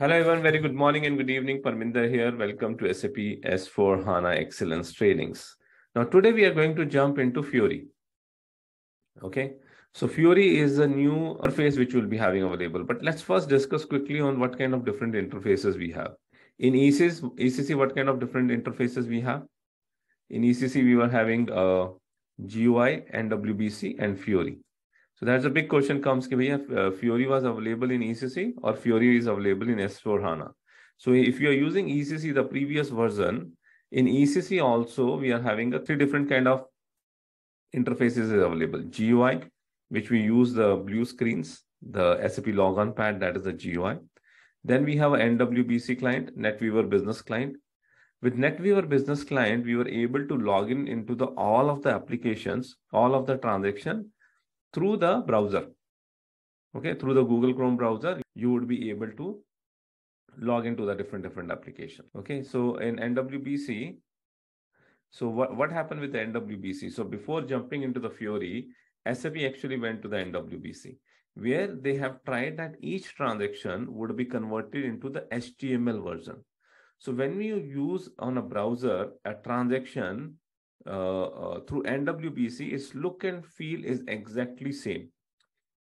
Hello everyone, very good morning and good evening. Parminder here. Welcome to SAP S4 HANA Excellence Trainings. Now today we are going to jump into Fiori. Okay, so Fiori is a new interface which we'll be having available. But let's first discuss quickly on what kind of different interfaces we have. In ECC, ECC what kind of different interfaces we have? In ECC we were having uh, GUI, NWBC and Fiori. So that's a big question comes, ki uh, Fiori was available in ECC or Fiori is available in S4 HANA. So if you are using ECC, the previous version, in ECC also, we are having a three different kind of interfaces is available. GUI, which we use the blue screens, the SAP logon pad, that is the GUI. Then we have a NWBC client, NetWeaver Business Client. With NetWeaver Business Client, we were able to log in into the all of the applications, all of the transaction through the browser. Okay, through the Google Chrome browser, you would be able to log into the different different application. Okay, so in NWBC, so what, what happened with the NWBC? So before jumping into the Fiori SAP actually went to the NWBC where they have tried that each transaction would be converted into the HTML version. So when you use on a browser a transaction through NWBC, its look and feel is exactly same.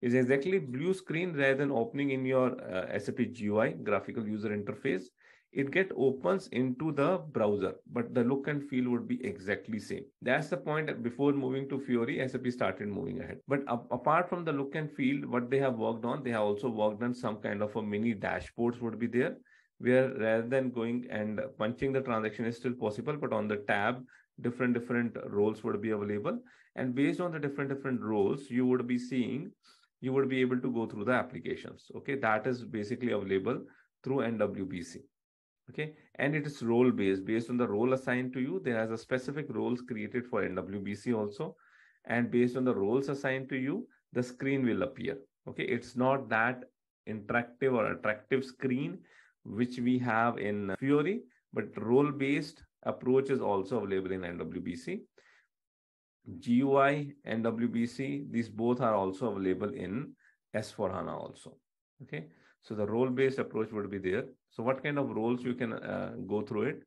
It's exactly blue screen rather than opening in your uh, SAP GUI, graphical user interface. It get opens into the browser, but the look and feel would be exactly same. That's the point that before moving to Fiori, SAP started moving ahead. But apart from the look and feel, what they have worked on, they have also worked on some kind of a mini dashboards would be there where rather than going and punching the transaction is still possible, but on the tab, different different roles would be available. And based on the different different roles you would be seeing you would be able to go through the applications. Okay that is basically available through nwbc okay and it is role based based on the role assigned to you there a specific roles created for nwbc also. And based on the roles assigned to you the screen will appear. Okay it's not that interactive or attractive screen which we have in Fiori but role based approach is also available in NWBC. GUI, NWBC, these both are also available in S4 HANA also. Okay, so the role-based approach would be there. So what kind of roles you can uh, go through it?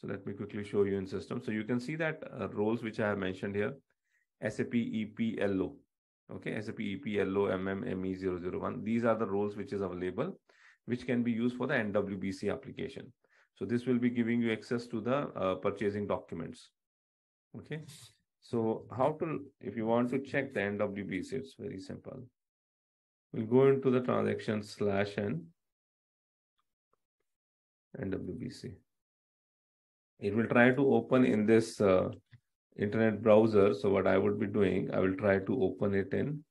So let me quickly show you in system. So you can see that uh, roles which I have mentioned here, SAP EPLO, okay, SAP EPLO MMME001. These are the roles which is available, which can be used for the NWBC application. So this will be giving you access to the uh, purchasing documents. Okay. So how to, if you want to check the NWBC, it's very simple. We'll go into the transaction slash n NWBC. It will try to open in this uh, internet browser. So what I would be doing, I will try to open it in.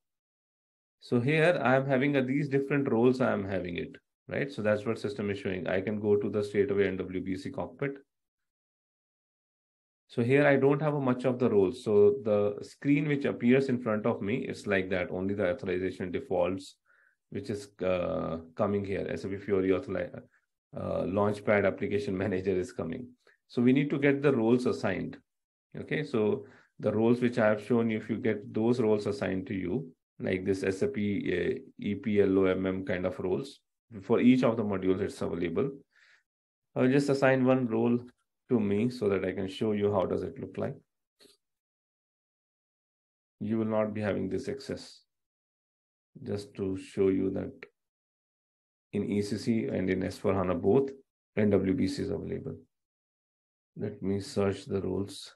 So here I am having a, these different roles I am having it right? So that's what system is showing. I can go to the straightaway NWBC cockpit. So here I don't have much of the roles. So the screen which appears in front of me is like that. Only the authorization defaults, which is uh, coming here. SAP Fiori uh, Launchpad application manager is coming. So we need to get the roles assigned. Okay, so the roles which I have shown you, if you get those roles assigned to you, like this SAP uh, EPLOMM kind of roles, for each of the modules it's available. I'll just assign one role to me so that I can show you how does it look like. You will not be having this access. Just to show you that in ECC and in S4HANA both, NWBC is available. Let me search the roles.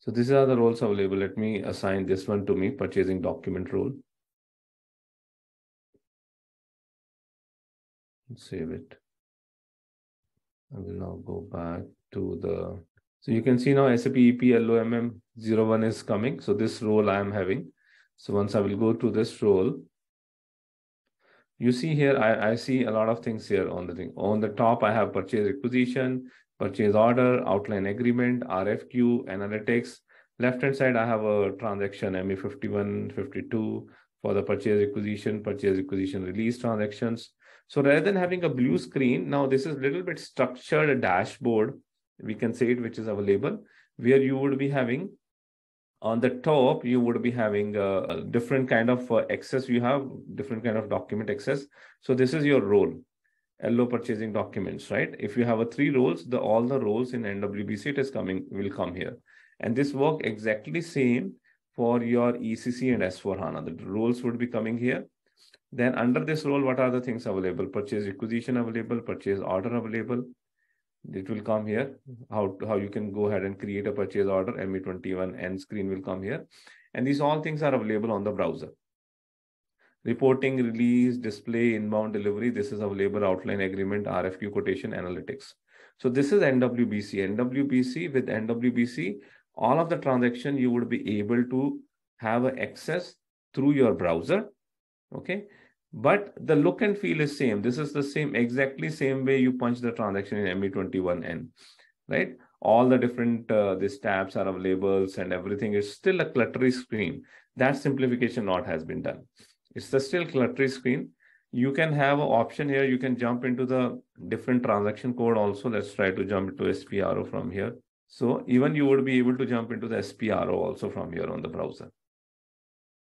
So these are the roles available. Let me assign this one to me, purchasing document role. Save it. I will now go back to the, so you can see now SAP EP LOMM 01 is coming. So this role I am having. So once I will go to this role, you see here, I, I see a lot of things here on the thing. On the top, I have purchase requisition, purchase order, outline agreement, RFQ, analytics. Left hand side, I have a transaction ME51, 52 for the purchase requisition, purchase requisition release transactions. So rather than having a blue screen, now this is a little bit structured dashboard, we can say it, which is available, where you would be having on the top you would be having a, different kind of uh, access. You have different kind of document access. So this is your role LO purchasing documents right? If you have a three roles the all the roles in nwbc it is coming will come here. And this work exactly same for your ecc and s4 hana the roles would be coming here then under this role what are the things available? Purchase requisition available purchase order available. It will come here. How how you can go ahead and create a purchase order ME21N screen will come here. And these all things are available on the browser. Reporting release display inbound delivery this is available outline agreement rfq quotation analytics. So this is nwbc nwbc with nwbc all of the transaction you would be able to have access through your browser. Okay but the look and feel is same. This is the same, exactly same way you punch the transaction in ME21N, right? All the different, uh, these tabs are available and everything is still a cluttery screen. That simplification not has been done. It's the still cluttery screen. You can have an option here. You can jump into the different transaction code also. Let's try to jump into SPRO from here. So even you would be able to jump into the SPRO also from here on the browser.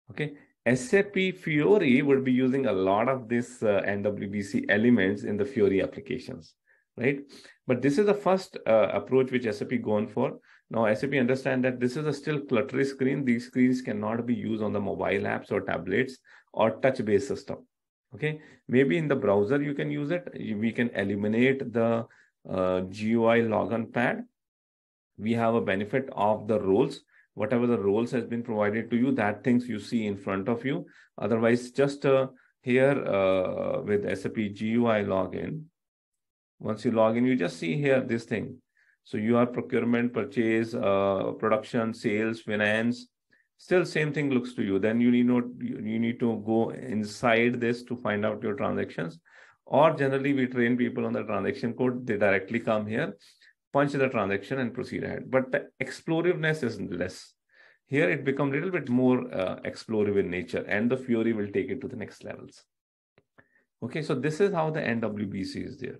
Okay, SAP Fiori would be using a lot of this uh, NWBC elements in the Fiori applications, right? But this is the first uh, approach which SAP gone for. Now SAP understand that this is a still cluttery screen. These screens cannot be used on the mobile apps or tablets or touch-based system. Okay, maybe in the browser you can use it. We can eliminate the uh, GUI login pad. We have a benefit of the roles whatever the roles has been provided to you, that things you see in front of you. Otherwise, just uh, here uh, with SAP GUI login, once you log in, you just see here this thing. So you are procurement, purchase, uh, production, sales, finance. Still same thing looks to you. Then you need not you need to go inside this to find out your transactions. Or generally we train people on the transaction code. They directly come here punch the transaction and proceed ahead. But the explorativeness is less. Here it becomes a little bit more uh, explorative in nature and the Fiori will take it to the next levels. Okay, so this is how the NWBC is there.